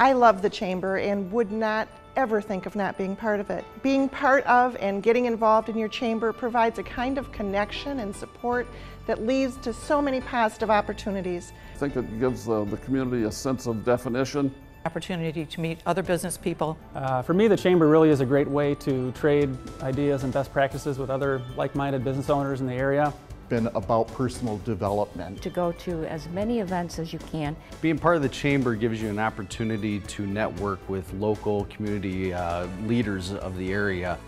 I love the chamber and would not ever think of not being part of it. Being part of and getting involved in your chamber provides a kind of connection and support that leads to so many positive opportunities. I think it gives uh, the community a sense of definition. Opportunity to meet other business people. Uh, for me, the Chamber really is a great way to trade ideas and best practices with other like-minded business owners in the area. Been about personal development. To go to as many events as you can. Being part of the Chamber gives you an opportunity to network with local community uh, leaders of the area.